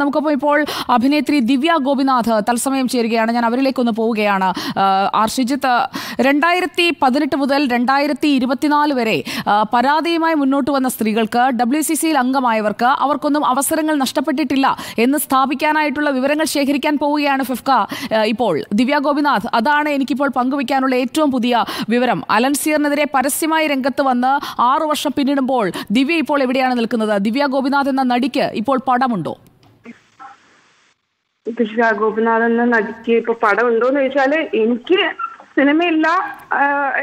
നമുക്കൊപ്പം ഇപ്പോൾ അഭിനേത്രി ദിവ്യ ഗോപിനാഥ് തത്സമയം ചേരുകയാണ്. ഞാൻ അവരിലേക്കൊന്ന് പോവുകയാണ്. ആർ. ഷിജിത്ത് രണ്ടായിരത്തി പതിനെട്ട് മുതൽ രണ്ടായിരത്തി ഇരുപത്തിനാല് വരെ പരാതിയുമായി മുന്നോട്ട് വന്ന സ്ത്രീകൾക്ക് ഡബ്ല്യു സി സിയിൽ അംഗമായവർക്ക് അവർക്കൊന്നും അവസരങ്ങൾ നഷ്ടപ്പെട്ടിട്ടില്ല എന്ന് സ്ഥാപിക്കാനായിട്ടുള്ള വിവരങ്ങൾ ശേഖരിക്കാൻ പോവുകയാണ് ഫിഫ്ക. ഇപ്പോൾ ദിവ്യ ഗോപിനാഥ് അതാണ് എനിക്കിപ്പോൾ പങ്കുവയ്ക്കാനുള്ള ഏറ്റവും പുതിയ വിവരം. അലൻസിയറിനെതിരെ പരസ്യമായി രംഗത്ത് വന്ന് ആറു വർഷം പിന്നിടുമ്പോൾ ദിവ്യ ഇപ്പോൾ എവിടെയാണ് നിൽക്കുന്നത്? ദിവ്യ ഗോപിനാഥ് എന്ന നടിക്ക് ഇപ്പോൾ പടമുണ്ടോ? ദിശ ഗോപിനാഥ് എന്ന നടിക്ക് ഇപ്പൊ പടം ഉണ്ടോന്ന് ചോദിച്ചാൽ എനിക്ക് സിനിമയില്ല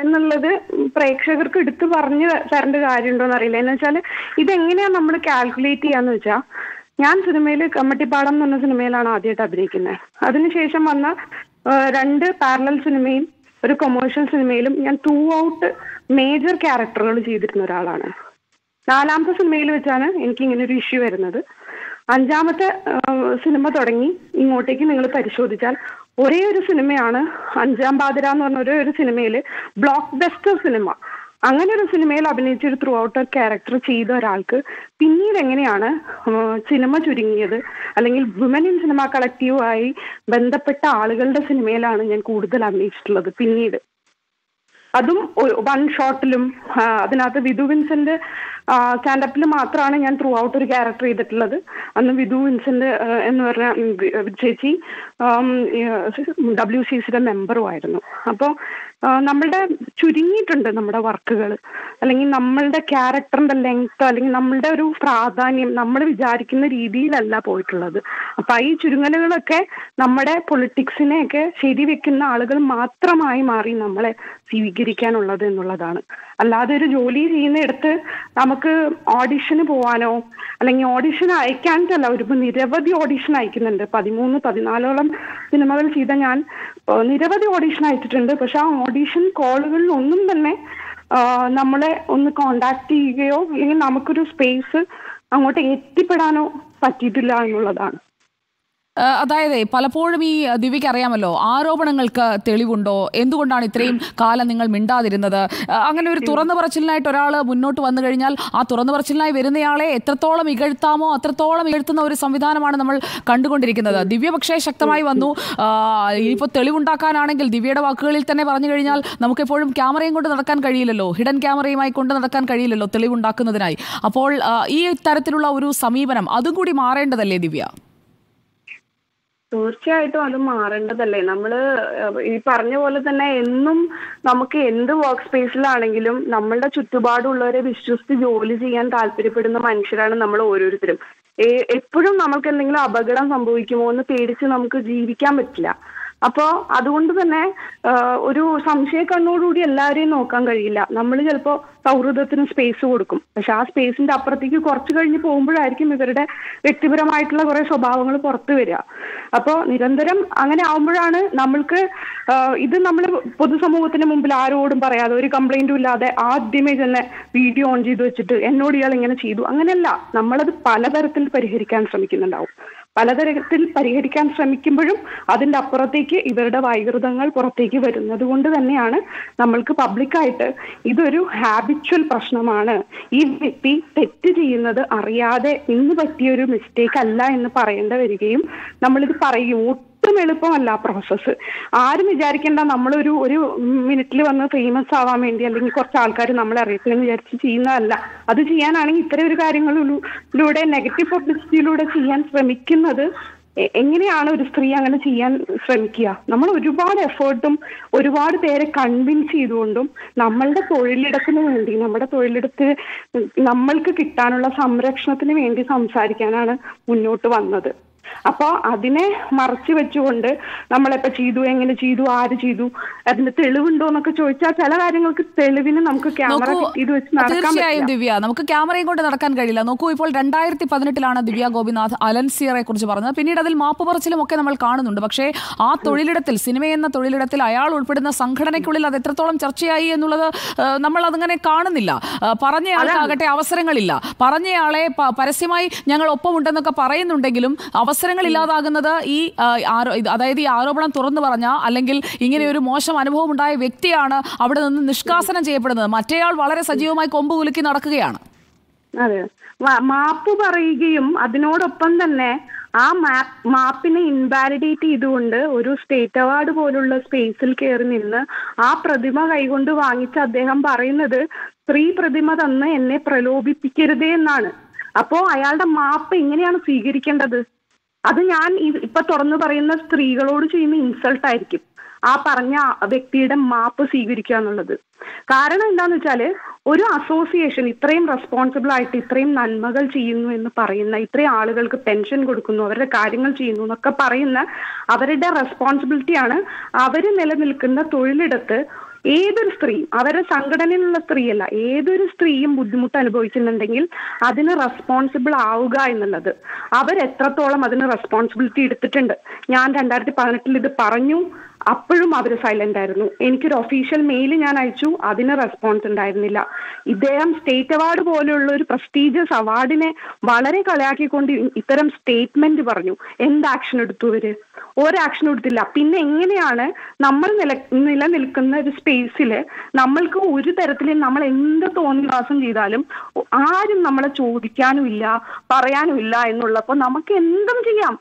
എന്നുള്ളത് പ്രേക്ഷകർക്ക് എടുത്തു പറഞ്ഞു തരേണ്ട കാര്യമുണ്ടോന്ന് അറിയില്ല. എന്ന് വെച്ചാൽ ഇതെങ്ങനെയാ നമ്മൾ കാൽക്കുലേറ്റ് ചെയ്യാന്ന് വെച്ചാ ഞാൻ സിനിമയിൽ കമ്മട്ടിപ്പാടം എന്ന് പറഞ്ഞ സിനിമയിലാണ് ആദ്യമായിട്ട് അഭിനയിക്കുന്നത് അതിനുശേഷം വന്ന രണ്ട് പാരലൽ സിനിമയും ഒരു കൊമേഴ്ഷ്യൽ സിനിമയിലും ഞാൻ ത്രൂ ഔട്ട് മേജർ ക്യാരക്ടറുകൾ ചെയ്തിരുന്ന ഒരാളാണ്. നാലാമത്തെ സിനിമയിൽ വെച്ചാണ് എനിക്ക് ഇങ്ങനെ ഒരു ഇഷ്യൂ വരുന്നത്. അഞ്ചാമത്തെ സിനിമ തുടങ്ങി. ഇങ്ങോട്ടേക്ക് നിങ്ങൾ പരിശോധിച്ചാൽ ഒരേ ഒരു സിനിമയാണ് അഞ്ചാം പാതിര എന്ന് പറഞ്ഞ ഒരേ ഒരു സിനിമയിൽ ബ്ലോക്ക് ബസ്റ്റർ സിനിമ. അങ്ങനെ ഒരു സിനിമയിൽ അഭിനയിച്ച ഒരു ത്രൂ ഔട്ട് ക്യാരക്ടർ ചെയ്ത ഒരാൾക്ക് പിന്നീട് എങ്ങനെയാണ് സിനിമ ചുരുങ്ങിയത്? അല്ലെങ്കിൽ വുമൻ ഇൻ സിനിമ കളക്റ്റീവുമായി ബന്ധപ്പെട്ട ആളുകളുടെ സിനിമയിലാണ് ഞാൻ കൂടുതൽ അഭിനയിച്ചിട്ടുള്ളത് പിന്നീട്. അതും വൺ ഷോട്ടിലും അതിനകത്ത് വിധു വിൻസെന്റ് സ്റ്റാൻഡപ്പിൽ മാത്രമാണ് ഞാൻ ത്രൂ ഔട്ട് ഒരു ക്യാരക്ടർ ചെയ്തിട്ടുള്ളത്. അന്ന് വിധു വിൻസെന്റ് എന്ന് പറഞ്ഞ ചേച്ചി ഡബ്ല്യു സി സിയുടെ മെമ്പറും ആയിരുന്നു. അപ്പോൾ നമ്മളുടെ ചുരുങ്ങിയിട്ടുണ്ട് നമ്മുടെ വർക്കുകൾ അല്ലെങ്കിൽ നമ്മളുടെ ക്യാരക്ടറിന്റെ ലെങ്ത് അല്ലെങ്കിൽ നമ്മളുടെ ഒരു പ്രാധാന്യം നമ്മൾ വിചാരിക്കുന്ന രീതിയിലല്ല പോയിട്ടുള്ളത്. അപ്പൊ ഈ ചുരുങ്ങലുകളൊക്കെ നമ്മുടെ പൊളിറ്റിക്സിനെയൊക്കെ ശരിവെക്കുന്ന ആളുകൾ മാത്രമായി മാറി നമ്മളെ സ്വീകരിക്കാനുള്ളത് എന്നുള്ളതാണ്. അല്ലാതെ ഒരു ജോലി ചെയ്യുന്നിടത്ത് നമുക്ക് ഓഡിഷന് പോവാനോ അല്ലെങ്കിൽ ഓഡിഷൻ അയക്കാനിട്ടല്ല ഒരു നിരവധി ഓഡിഷൻ അയക്കുന്നുണ്ട്. പതിമൂന്ന് പതിനാലോളം സിനിമകൾ ചെയ്ത ഞാൻ നിരവധി ഓഡിഷൻ അയച്ചിട്ടുണ്ട്. പക്ഷെ ആ ഓഡിഷൻ കോളുകളിൽ ഒന്നും തന്നെ നമ്മളെ ഒന്ന് കോണ്ടാക്ട് ചെയ്യുകയോ അല്ലെങ്കിൽ നമുക്കൊരു സ്പേസ് അങ്ങോട്ട് എത്തിപ്പെടാനോ പറ്റിയിട്ടില്ല എന്നുള്ളതാണ്. അതായത് പലപ്പോഴും ഈ ദിവ്യക്ക് അറിയാമല്ലോ ആരോപണങ്ങൾക്ക് തെളിവുണ്ടോ? എന്തുകൊണ്ടാണ് ഇത്രയും കാലം നിങ്ങൾ മിണ്ടാതിരുന്നത്? അങ്ങനെ ഒരു തുറന്നു പറച്ചിലിനായിട്ട് ഒരാൾ മുന്നോട്ട് വന്നു കഴിഞ്ഞാൽ ആ തുറന്നു പറച്ചിലിനായി വരുന്നയാളെ എത്രത്തോളം ഇകഴ്ത്താമോ അത്രത്തോളം ഇകഴ്ത്തുന്ന ഒരു സംവിധാനമാണ് നമ്മൾ കണ്ടുകൊണ്ടിരിക്കുന്നത്. ദിവ്യ പക്ഷേ ശക്തമായി വന്നു. ഇപ്പോൾ തെളിവുണ്ടാക്കാനാണെങ്കിൽ ദിവ്യയുടെ വാക്കുകളിൽ തന്നെ പറഞ്ഞു കഴിഞ്ഞാൽ നമുക്കെപ്പോഴും ക്യാമറയും കൊണ്ട് നടക്കാൻ കഴിയില്ലല്ലോ. ഹിഡൻ ക്യാമറയുമായി കൊണ്ട് നടക്കാൻ കഴിയില്ലല്ലോ തെളിവുണ്ടാക്കുന്നതിനായി. അപ്പോൾ ഈ തരത്തിലുള്ള ഒരു സമീപനം അതും കൂടി മാറേണ്ടതല്ലേ ദിവ്യ? തീർച്ചയായിട്ടും അത് മാറേണ്ടതല്ലേ? നമ്മൾ ഏഹ്, ഈ പറഞ്ഞ പോലെ തന്നെ എന്നും നമുക്ക് എന്ത് വർക്ക് സ്പേസിലാണെങ്കിലും നമ്മളുടെ ചുറ്റുപാടുള്ളവരെ വിശ്വസിച്ച് ജോലി ചെയ്യാൻ താല്പര്യപ്പെടുന്ന മനുഷ്യരാണ് നമ്മൾ ഓരോരുത്തരും. എപ്പോഴും നമുക്ക് എന്തെങ്കിലും അപകടം സംഭവിക്കുമോ എന്ന് പേടിച്ച് നമുക്ക് ജീവിക്കാൻ പറ്റില്ല. അപ്പോ അതുകൊണ്ട് തന്നെ ഒരു സംശയ കണ്ണോടുകൂടി എല്ലാവരെയും നോക്കാൻ കഴിയില്ല. നമ്മൾ ചിലപ്പോ സൗഹൃദത്തിന് സ്പേസ് കൊടുക്കും. പക്ഷെ ആ സ്പേസിന്റെ അപ്പുറത്തേക്ക് കുറച്ച് കഴിഞ്ഞ് പോകുമ്പോഴായിരിക്കും ഇവരുടെ വ്യക്തിപരമായിട്ടുള്ള കുറെ സ്വഭാവങ്ങൾ പുറത്തു വരിക. അപ്പോൾ നിരന്തരം അങ്ങനെ ആവുമ്പോഴാണ് നമ്മൾക്ക് ഇത് നമ്മൾ പൊതുസമൂഹത്തിന് മുമ്പിൽ ആരോടും പറയാതെ ഒരു കംപ്ലൈന്റും ഇല്ലാതെ ആദ്യമേ തന്നെ വീഡിയോ ഓൺ ചെയ്ത് വെച്ചിട്ട് എന്നോട് ഇയാൾ ഇങ്ങനെ ചെയ്തു. അങ്ങനെയല്ല. നമ്മളത് പലതരത്തിൽ പരിഹരിക്കാൻ ശ്രമിക്കുന്നുണ്ടാവും. പലതരത്തിൽ പരിഹരിക്കാൻ ശ്രമിക്കുമ്പോഴും അതിന്റെ അപ്പുറത്തേക്ക് ഇവരുടെ വൈകൃതങ്ങൾ പുറത്തേക്ക് വരുന്നത് കൊണ്ട് തന്നെയാണ് നമ്മൾക്ക് പബ്ലിക്കായിട്ട് ഇതൊരു ഹാബിച്വൽ പ്രശ്നമാണ്. ഈ വ്യക്തി തെറ്റ് ചെയ്യുന്നത് അറിയാതെ ഇന്ന് പറ്റിയൊരു മിസ്റ്റേക്ക് അല്ല എന്ന് പറയേണ്ട വരികയും നമ്മളിത് പറയും ഒട്ടും എളുപ്പമല്ല ആ പ്രോസസ്സ് ആരും വിചാരിക്കേണ്ട നമ്മളൊരു ഒരു മിനിറ്റിൽ വന്ന് ഫേമസ് ആവാൻ വേണ്ടി അല്ലെങ്കിൽ കുറച്ച് ആൾക്കാർ നമ്മളെ അറിയത്തില്ലെന്ന് വിചാരിച്ച് ചെയ്യുന്നതല്ല. അത് ചെയ്യാനാണെങ്കിൽ ഇത്തരം ഒരു കാര്യങ്ങളിലൂടെ നെഗറ്റീവ് പബ്ലിസിറ്റിയിലൂടെ ചെയ്യാൻ ശ്രമിക്കുന്നത് എങ്ങനെയാണ് ഒരു സ്ത്രീ അങ്ങനെ ചെയ്യാൻ ശ്രമിക്കുക? നമ്മൾ ഒരുപാട് എഫേർട്ടും ഒരുപാട് പേരെ കൺവിൻസ് ചെയ്തുകൊണ്ടും നമ്മളുടെ തൊഴിലിടത്തിന് വേണ്ടി നമ്മുടെ തൊഴിലിടത്ത് നമ്മൾക്ക് കിട്ടാനുള്ള സംരക്ഷണത്തിന് വേണ്ടി സംസാരിക്കാനാണ് മുന്നോട്ട് വന്നത്. അപ്പോ അതിനെ മറച്ചു വെച്ചുകൊണ്ട് നമ്മളെപ്പ ചെയ്തു എങ്ങനെ ചെയ്തു ആര് ചെയ്തു അതിന്റെ തെളിവുണ്ടോ എന്നൊക്കെ ചോദിച്ചാൽ ചില കാര്യങ്ങൾക്ക് തെളിവിന് നമുക്ക് ക്യാമറ ഇത് വെച്ച് തീർച്ചയായും ദിവ്യ നമുക്ക് ക്യാമറയും കൊണ്ട് നടക്കാൻ കഴിയില്ല. നോക്കൂ ഇപ്പോൾ രണ്ടായിരത്തി പതിനെട്ടിലാണ് ദിവ്യ ഗോപിനാഥ് അലൻസിയറെ കുറിച്ച് പറഞ്ഞത്. പിന്നീട് അതിൽ മാപ്പ് പറച്ചിലും ഒക്കെ നമ്മൾ കാണുന്നുണ്ട്. പക്ഷേ ആ തൊഴിലിടത്തിൽ സിനിമ എന്ന തൊഴിലിടത്തിൽ അയാൾ ഉൾപ്പെടുന്ന സംഘടനയ്ക്കുള്ളിൽ അത് എത്രത്തോളം ചർച്ചയായി എന്നുള്ളത് നമ്മൾ അതങ്ങനെ കാണുന്നില്ല. പറഞ്ഞയാളെ പറഞ്ഞയാൾക്കാകട്ടെ അവസരങ്ങളില്ല. പറഞ്ഞയാളെ പരസ്യമായി ഞങ്ങൾ ഒപ്പമുണ്ടെന്നൊക്കെ പറയുന്നുണ്ടെങ്കിലും അവസരങ്ങൾ ഇല്ലാതാകുന്നത് ഈ അതായത് ഈ ആരോപണം തുറന്നു പറഞ്ഞ അല്ലെങ്കിൽ ഇങ്ങനെ ഒരു മോശം അനുഭവം ഉണ്ടായ വ്യക്തിയാണ് അവിടെ നിന്ന് നിഷ്കാസനം ചെയ്യപ്പെടുന്നത്. മറ്റേയാൾ വളരെ സജീവമായി കൊമ്പ് കുലുക്കി നടക്കുകയാണ്. അതെ. മാപ്പ് പറയുകയും അതിനോടൊപ്പം തന്നെ ആ മാപ്പ് മാപ്പിനെ ഇൻവാലിഡേറ്റ് ചെയ്തുകൊണ്ട് ഒരു സ്റ്റേറ്റ് അവാർഡ് പോലുള്ള സ്പേസിൽ കയറി നിന്ന് ആ പ്രതിമ കൈകൊണ്ട് വാങ്ങിച്ച അദ്ദേഹം പറയുന്നത് സ്ത്രീ പ്രതിമ തന്ന് എന്നെ പ്രലോഭിപ്പിക്കരുതേ എന്നാണ്. അപ്പോ അയാളുടെ മാപ്പ് എങ്ങനെയാണ് സ്വീകരിക്കേണ്ടത്? അത് ഞാൻ ഇപ്പൊ തുറന്നു പറയുന്ന സ്ത്രീകളോട് ചെയ്യുന്ന ഇൻസൾട്ട് ആയിരിക്കും. ആ പറഞ്ഞ വ്യക്തിയുടെ മാപ്പ് സ്വീകരിക്കുക എന്നുള്ളത്. കാരണം എന്താന്ന് വെച്ചാൽ ഒരു അസോസിയേഷൻ ഇത്രയും റെസ്പോൺസിബിൾ ആയിട്ട് ഇത്രയും നന്മകൾ ചെയ്യുന്നു എന്ന് പറയുന്ന ഇത്രയും ആളുകൾക്ക് പെൻഷൻ കൊടുക്കുന്നു അവരുടെ കാര്യങ്ങൾ ചെയ്യുന്നു എന്നൊക്കെ പറയുന്ന അവരുടെ റെസ്പോൺസിബിലിറ്റിയാണ് അവർ നിലനിൽക്കുന്ന തൊഴിലിടത്ത് ഏതൊരു സ്ത്രീയും അവരുടെ സംഘടനയിലുള്ള സ്ത്രീയല്ല ഏതൊരു സ്ത്രീയും ബുദ്ധിമുട്ട് അനുഭവിക്കുന്നുണ്ടെങ്കിൽ അതിന് റെസ്പോൺസിബിൾ ആവുക എന്നുള്ളത്. അവരെത്രത്തോളം അതിന് റെസ്പോൺസിബിലിറ്റി എടുത്തിട്ടുണ്ട്. ഞാൻ രണ്ടായിരത്തി പതിനെട്ടിൽ ഇത് പറഞ്ഞു. അപ്പോഴും അവർ സൈലന്റ് ആയിരുന്നു. എനിക്കൊരു ഒഫീഷ്യൽ മെയിൽ ഞാൻ അയച്ചു. അതിന് റെസ്പോൺസ് ഉണ്ടായിരുന്നില്ല. ഇദ്ദേഹം സ്റ്റേറ്റ് അവാർഡ് പോലെയുള്ള ഒരു പ്രസ്റ്റീജിയസ് അവാർഡിനെ വളരെ കളയാക്കിക്കൊണ്ട് ഇത്തരം സ്റ്റേറ്റ്മെന്റ് പറഞ്ഞു. എന്ത് ആക്ഷൻ എടുത്തു ഇവർ? ഒരു ആക്ഷൻ എടുത്തില്ല. പിന്നെ എങ്ങനെയാണ് നമ്മൾ നില നിലനിൽക്കുന്ന ഒരു സ്പേസിൽ നമ്മൾക്ക് ഒരു തരത്തിലും നമ്മൾ എന്ത് തോന്നിവാസം ചെയ്താലും ആരും നമ്മളെ ചോദിക്കാനും ഇല്ല പറയാനും ഇല്ല എന്നുള്ളപ്പോ നമുക്ക് എന്തും ചെയ്യാം.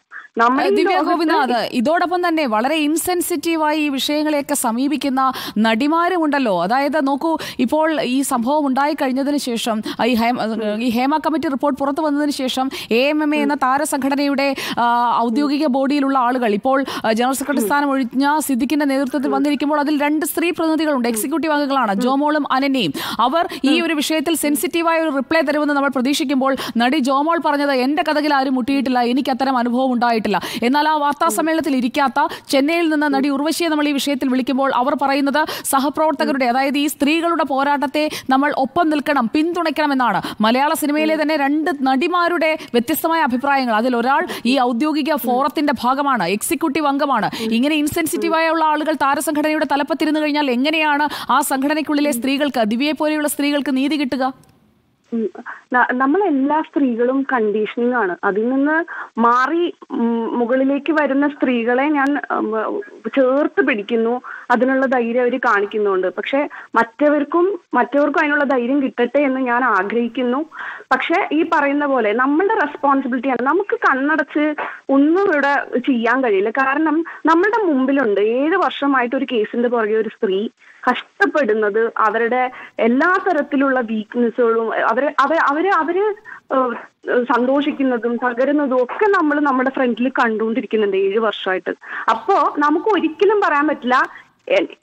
ദിവ്യ ഗോപിനാഥ് ഇതോടൊപ്പം തന്നെ വളരെ ഇൻസെൻസിറ്റീവായി ഈ വിഷയങ്ങളെയൊക്കെ സമീപിക്കുന്ന നടിമാരുമുണ്ടല്ലോ. അതായത് നോക്കൂ ഇപ്പോൾ ഈ സംഭവം ഉണ്ടായി കഴിഞ്ഞതിന് ശേഷം ഈ ഹേമ ഈ ഹേമ കമ്മിറ്റി റിപ്പോർട്ട് പുറത്തു വന്നതിന് ശേഷം എ എം എം എ എന്ന താരസംഘടനയുടെ ഔദ്യോഗിക ബോഡിയിലുള്ള ആളുകൾ ഇപ്പോൾ ജനറൽ സെക്രട്ടറി സ്ഥാനം ഒഴിഞ്ഞ സിദ്ദിഖിന്റെ നേതൃത്വത്തിൽ വന്നിരിക്കുമ്പോൾ അതിൽ രണ്ട് സ്ത്രീ പ്രതിനിധികളുണ്ട്. എക്സിക്യൂട്ടീവ് അംഗങ്ങളാണ് ജോമോളും അനന്യയും. അവർ ഈ ഒരു വിഷയത്തിൽ സെൻസിറ്റീവായ ഒരു റിപ്ലൈ തരുമെന്ന് നമ്മൾ പ്രതീക്ഷിക്കുമ്പോൾ നടി ജോമോൾ പറഞ്ഞത് എന്റെ കഥകിൽ ആരും മുട്ടിയിട്ടില്ല. എനിക്ക് അത്തരം അനുഭവം ഉണ്ടായിട്ടില്ല. എന്നാൽ ആ വാർത്താ സമ്മേളനത്തിൽ ഇരിക്കാത്ത ചെന്നൈയിൽ നിന്ന് നടി ഉർവശിയെ നമ്മൾ ഈ വിഷയത്തിൽ വിളിക്കുമ്പോൾ അവർ പറയുന്നത് സഹപ്രവർത്തകരുടെ അതായത് ഈ സ്ത്രീകളുടെ പോരാട്ടത്തെ നമ്മൾ ഒപ്പം നിൽക്കണം പിന്തുണയ്ക്കണമെന്നാണ്. മലയാള സിനിമയിലെ തന്നെ രണ്ട് നടിമാരുടെ വ്യത്യസ്തമായ അഭിപ്രായങ്ങൾ. അതിൽ ഒരാൾ ഈ ഔദ്യോഗിക ഫോറത്തിന്റെ ഭാഗമാണ് എക്സിക്യൂട്ടീവ് അംഗമാണ്. ഇങ്ങനെ ഇൻസെൻസിറ്റീവായ ഉള്ള ആളുകൾ താരസംഘടനയുടെ തലപ്പത്തിരുന്നു കഴിഞ്ഞാൽ എങ്ങനെയാണ് ആ സംഘടനയ്ക്കുള്ളിലെ സ്ത്രീകൾക്ക് ദിവ്യയെ പോലെയുള്ള സ്ത്രീകൾക്ക് നീതി കിട്ടുക? നമ്മളെല്ലാ സ്ത്രീകളും കണ്ടീഷനിങ് ആണ്. അതിൽ നിന്ന് മാറി മുകളിലേക്ക് വരുന്ന സ്ത്രീകളെ ഞാൻ ചേർത്ത് പിടിക്കുന്നു. അതിനുള്ള ധൈര്യം അവർ കാണിക്കുന്നുണ്ട്. പക്ഷെ മറ്റവർക്കും മറ്റവർക്കും അതിനുള്ള ധൈര്യം കിട്ടട്ടെ എന്ന് ഞാൻ ആഗ്രഹിക്കുന്നു. പക്ഷെ ഈ പറയുന്ന പോലെ നമ്മളുടെ റെസ്പോൺസിബിലിറ്റിയാണ് നമുക്ക് കണ്ണടച്ച് ഒന്നും ഇവിടെ ചെയ്യാൻ കഴിയില്ല. കാരണം നമ്മളുടെ മുമ്പിലുണ്ട്. ഏഴ് വർഷമായിട്ട് ഒരു കേസിന്റെ പുറകെ ഒരു സ്ത്രീ കഷ്ടപ്പെടുന്നത് അവരുടെ എല്ലാ തരത്തിലുള്ള വീക്ക്നെസ്സുകളും അവർ അവർ അവർ അവർ സന്തോഷിക്കുന്നതും തകരുന്നതും ഒക്കെ നമ്മൾ നമ്മുടെ ഫ്രണ്ടിൽ കണ്ടുകൊണ്ടിരിക്കുന്നുണ്ട് ഏഴ് വർഷമായിട്ട് അപ്പോ നമുക്ക് ഒരിക്കലും പറയാൻ പറ്റില്ല.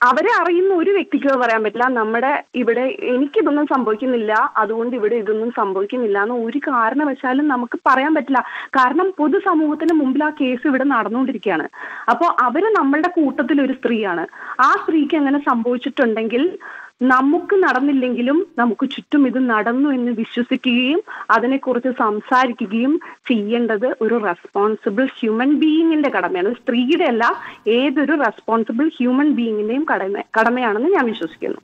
അവരെ അറിയുന്ന ഒരു വ്യക്തിക്ക് പറയാൻ പറ്റില്ല. നമ്മുടെ ഇവിടെ എനിക്കിതൊന്നും സംഭവിക്കുന്നില്ല. അതുകൊണ്ട് ഇവിടെ ഇതൊന്നും സംഭവിക്കുന്നില്ല എന്ന് ഒരു കാരണവശാലും നമുക്ക് പറയാൻ പറ്റില്ല. കാരണം പൊതുസമൂഹത്തിന് മുമ്പിൽ ആ കേസ് ഇവിടെ നടന്നുകൊണ്ടിരിക്കുകയാണ്. അപ്പോൾ അവർ നമ്മളുടെ കൂട്ടത്തിൽ ഒരു സ്ത്രീയാണ്. ആ സ്ത്രീക്ക് അങ്ങനെ സംഭവിച്ചിട്ടുണ്ടെങ്കിൽ നമുക്ക് നടന്നില്ലെങ്കിലും നമുക്ക് ചുറ്റും ഇത് നടന്നു എന്ന് വിശ്വസിക്കുകയും അതിനെക്കുറിച്ച് സംസാരിക്കുകയും ചെയ്യേണ്ടത് ഒരു റെസ്പോൺസിബിൾ ഹ്യൂമൻ ബീയിങ്ങിന്റെ കടമയാണ്. സ്ത്രീയുടെ അല്ല ഏതൊരു റെസ്പോൺസിബിൾ ഹ്യൂമൻ ബീയിങ്ങിന്റെയും കടമ കടമയാണെന്ന് ഞാൻ വിശ്വസിക്കുന്നു.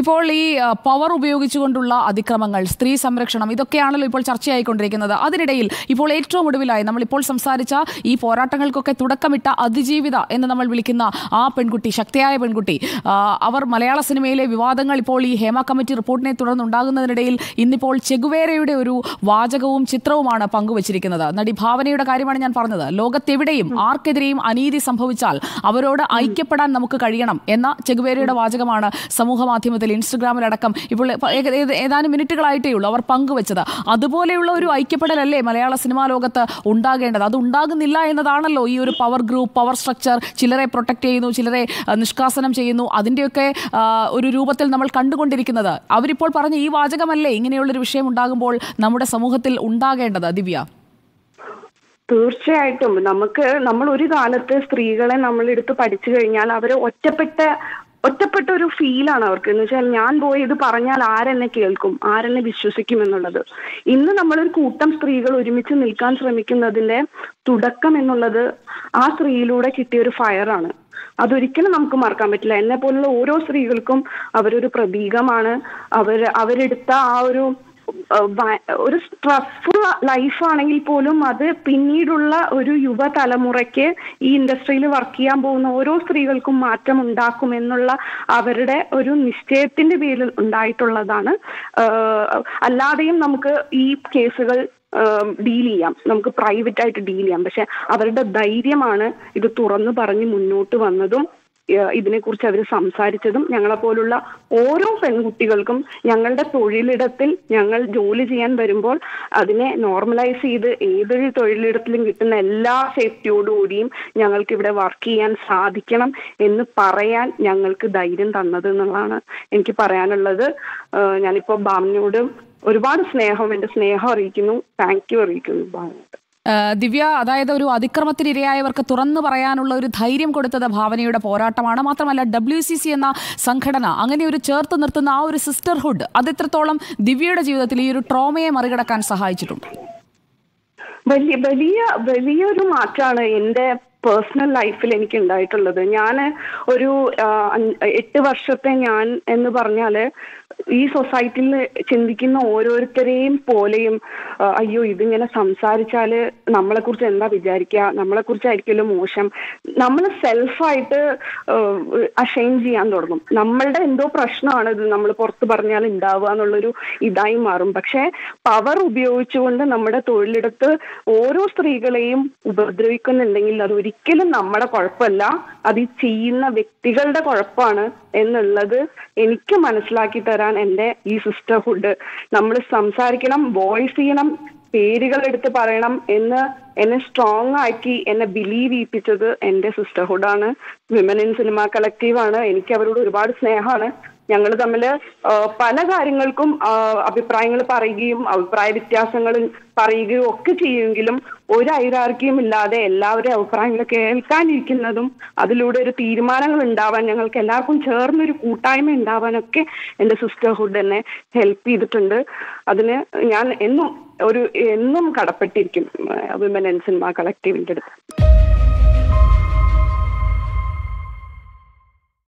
ഇപ്പോൾ ഈ പവർ ഉപയോഗിച്ചുകൊണ്ടുള്ള അതിക്രമങ്ങൾ സ്ത്രീ സംരക്ഷണം ഇതൊക്കെയാണല്ലോ ഇപ്പോൾ ചർച്ചയായിക്കൊണ്ടിരിക്കുന്നത്. അതിനിടയിൽ ഇപ്പോൾ ഏറ്റവും ഒടുവിലായി നമ്മൾ ഇപ്പോൾ സംസാരിച്ച ഈ പോരാട്ടങ്ങൾക്കൊക്കെ തുടക്കമിട്ട അതിജീവിത എന്ന് നമ്മൾ വിളിക്കുന്ന ആ പെൺകുട്ടി ശക്തിയായ പെൺകുട്ടി അവർ മലയാള സിനിമയിലെ വിവാദങ്ങൾ ഇപ്പോൾ ഈ ഹേമ കമ്മിറ്റി റിപ്പോർട്ടിനെ തുടർന്നുണ്ടാകുന്നതിനിടയിൽ ഇന്നിപ്പോൾ ചെഗുവേരയുടെ ഒരു വാചകവും ചിത്രവുമാണ് പങ്കുവച്ചിരിക്കുന്നത്. നടി ഭാവനയുടെ കാര്യമാണ് ഞാൻ പറഞ്ഞത്. ലോകത്തെവിടെയും ആർക്കെതിരെയും അനീതി സംഭവിച്ചാൽ അവരോട് ഐക്യപ്പെടാൻ നമുക്ക് കഴിയണം എന്ന ചെഗുവേരയുടെ വാചകമാണ് സമൂഹ മാധ്യമത്തിൽ ഇൻസ്റ്റഗ്രാമിലടക്കം ഇപ്പോൾ ഏതാനും മിനിറ്റുകളായിട്ടേ ഉള്ളൂ അവർ പങ്കുവച്ചത്. അതുപോലെയുള്ള ഒരു ഐക്യപ്പെടലല്ലേ മലയാള സിനിമാ ലോകത്ത് ഉണ്ടാകേണ്ടത്? അത് ഉണ്ടാകുന്നില്ല എന്നതാണല്ലോ ഈ ഒരു പവർ ഗ്രൂപ്പ് പവർ സ്ട്രക്ചർ ചിലരെ പ്രൊട്ടക്ട് ചെയ്യുന്നു ചിലരെ നിഷ്കാസനം ചെയ്യുന്നു. അതിന്റെയൊക്കെ ഒരു രൂപത്തിൽ നമ്മൾ കണ്ടുകൊണ്ടിരിക്കുന്നത്. അവരിപ്പോൾ പറഞ്ഞ ഈ വാചകമല്ലേ ഇങ്ങനെയുള്ളൊരു വിഷയം ഉണ്ടാകുമ്പോൾ നമ്മുടെ സമൂഹത്തിൽ ഉണ്ടാകേണ്ടത് ദിവ്യ? തീർച്ചയായിട്ടും. നമുക്ക് നമ്മൾ ഒരു കാലത്ത് സ്ത്രീകളെ നമ്മൾ എടുത്ത് പഠിച്ചു കഴിഞ്ഞാൽ അവർ ഒറ്റപ്പെട്ട ഒറ്റപ്പെട്ട ഒരു ഫീലാണ് അവർക്ക്. എന്ന് വെച്ചാൽ ഞാൻ പോയി ഇത് പറഞ്ഞാൽ ആരെന്നെ കേൾക്കും ആരെന്നെ വിശ്വസിക്കും എന്നുള്ളത്. ഇന്ന് നമ്മളൊരു കൂട്ടം സ്ത്രീകൾ ഒരുമിച്ച് നിൽക്കാൻ ശ്രമിക്കുന്നതിന്റെ തുടക്കം എന്നുള്ളത് ആ സ്ത്രീയിലൂടെ കിട്ടിയ ഒരു ഫയറാണ് അതൊരിക്കലും നമുക്ക് മറക്കാൻ പറ്റില്ല. എന്നെ പോലുള്ള ഓരോ സ്ത്രീകൾക്കും അവരൊരു പ്രതീകമാണ്. അവർ അവരെടുത്ത ആ ഒരു ഒരു സ്ട്രെസ്ഫുൾ ലൈഫാണെങ്കിൽ പോലും അത് പിന്നീടുള്ള ഒരു യുവതലമുറയ്ക്ക് ഈ ഇൻഡസ്ട്രിയിൽ വർക്ക് ചെയ്യാൻ പോകുന്ന ഓരോ സ്ത്രീകൾക്കും മാറ്റം ഉണ്ടാക്കുമെന്നുള്ള അവരുടെ ഒരു നിശ്ചയത്തിന്റെ പേരിൽ ഉണ്ടായിട്ടുള്ളതാണ്. അല്ലാതെയും നമുക്ക് ഈ കേസുകൾ ഡീൽ ചെയ്യാം. നമുക്ക് പ്രൈവറ്റ് ആയിട്ട് ഡീൽ ചെയ്യാം. പക്ഷെ അവരുടെ ധൈര്യമാണ് ഇത് തുറന്നു പറഞ്ഞ് മുന്നോട്ട് വന്നതും ഇതിനെക്കുറിച്ച് അവർ സംസാരിച്ചതും ഞങ്ങളെപ്പോലുള്ള ഓരോ പെൺകുട്ടികൾക്കും ഞങ്ങളുടെ തൊഴിലിടത്തിൽ ഞങ്ങൾ ജോലി ചെയ്യാൻ വരുമ്പോൾ അതിനെ നോർമലൈസ് ചെയ്ത് ഏതൊരു തൊഴിലിടത്തിലും കിട്ടുന്ന എല്ലാ സേഫ്റ്റിയോടുകൂടിയും ഞങ്ങൾക്ക് ഇവിടെ വർക്ക് ചെയ്യാൻ സാധിക്കണം എന്ന് പറയാൻ ഞങ്ങൾക്ക് ധൈര്യം തന്നത് എന്നുള്ളതാണ് എനിക്ക് പറയാനുള്ളത്. ഞാനിപ്പോൾ ബാമിനോട് ഒരുപാട് സ്നേഹം എന്റെ സ്നേഹം അറിയിക്കുന്നു. താങ്ക് യു അറിയിക്കുന്നു ബാമിനോട് ആ, ദിവ്യ അതായത് ഒരു അതിക്രമത്തിനിരയായവർക്ക് തുറന്നു പറയാനുള്ള ഒരു ധൈര്യം കൊടുത്തത് ഭാവനയുടെ പോരാട്ടമാണ്. മാത്രമല്ല ഡബ്ല്യു സി സി എന്ന സംഘടന അങ്ങനെ ഒരു ചേർത്ത് നിർത്തുന്ന ആ ഒരു സിസ്റ്റർഹുഡ് അത് എത്രത്തോളം ദിവ്യയുടെ ജീവിതത്തിൽ ഈ ഒരു ട്രോമയെ മറികടക്കാൻ സഹായിച്ചിട്ടുണ്ട്? വലിയ വലിയ വലിയൊരു മാറ്റമാണ് എന്റെ പേഴ്സണൽ ലൈഫിൽ എനിക്ക് ഉണ്ടായിട്ടുള്ളത് ഞാൻ ഒരു എട്ട് വർഷത്തെ ഞാൻ എന്ന് പറഞ്ഞാൽ ഈ സൊസൈറ്റിയിൽ ചിന്തിക്കുന്ന ഓരോരുത്തരെയും പോലെയും അയ്യോ ഇതിങ്ങനെ നമ്മളെ കുറിച്ച് എന്താ വിചാരിക്കുക നമ്മളെ നമ്മളെക്കുറിച്ചായിരിക്കുമല്ലോ മോശം. നമ്മൾ സെൽഫായിട്ട് അഷെയിം ചെയ്യാൻ തുടങ്ങും. നമ്മളുടെ എന്തോ പ്രശ്നമാണ് ഇത്. നമ്മൾ പുറത്ത് പറഞ്ഞാൽ ഉണ്ടാവുക എന്നുള്ളൊരു ഇതായി മാറും. പക്ഷെ പവർ ഉപയോഗിച്ചുകൊണ്ട് നമ്മുടെ തൊഴിലിടത്ത് ഓരോ സ്ത്രീകളെയും ഉപദ്രവിക്കുന്നുണ്ടെങ്കിൽ അത് ഒരിക്കലും നമ്മുടെ കുഴപ്പമല്ല. അത് ചെയ്യുന്ന വ്യക്തികളുടെ കുഴപ്പമാണ് എന്നുള്ളത് എനിക്ക് മനസ്സിലാക്കി തരാൻ എന്റെ ഈ സിസ്റ്റർഹുഡ് നമ്മൾ സംസാരിക്കണം വോയിസ് ചെയ്യണം പേരുകൾ എടുത്ത് പറയണം എന്ന് എന്നെ സ്ട്രോങ് ആക്കി എന്നെ ബിലീവ് ചെയ്യിപ്പിച്ചത് എന്റെ സിസ്റ്റർഹുഡാണ് വിമൻ ഇൻ സിനിമ കളക്റ്റീവാണ് എനിക്ക് അവരോട് ഒരുപാട് സ്നേഹമാണ്. ഞങ്ങൾ തമ്മിൽ പല കാര്യങ്ങൾക്കും അഭിപ്രായങ്ങൾ പറയുകയും അഭിപ്രായ വ്യത്യാസങ്ങൾ പറയുകയും ഒക്കെ ചെയ്യുമെങ്കിലും ഒരു ഐരാർക്കിയും ഇല്ലാതെ എല്ലാവരുടെയും അഭിപ്രായങ്ങൾ കേൾക്കാനിരിക്കുന്നതും അതിലൂടെ ഒരു തീരുമാനങ്ങൾ ഉണ്ടാവാൻ ഞങ്ങൾക്ക് എല്ലാവർക്കും ചേർന്നൊരു കൂട്ടായ്മ ഉണ്ടാവാനൊക്കെ എന്റെ സിസ്റ്റർഹുഡ് എന്നെ ഹെൽപ്പ് ചെയ്തിട്ടുണ്ട്. അതിന് ഞാൻ എന്നും ഒരു എന്നും കടപ്പെട്ടിരിക്കും വിമൻ ആൻഡ് സിനിമ കളക്റ്റീവിന്റെ അടുത്ത്.